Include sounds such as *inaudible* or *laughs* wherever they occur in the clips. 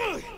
Ugh!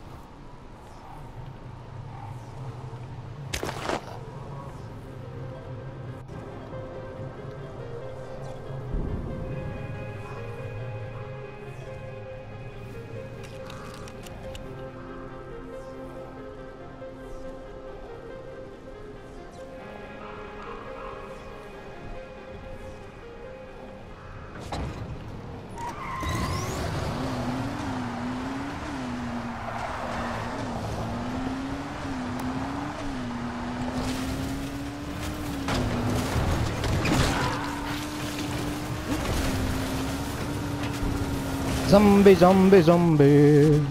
Zombie, zombie, zombie.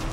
*laughs*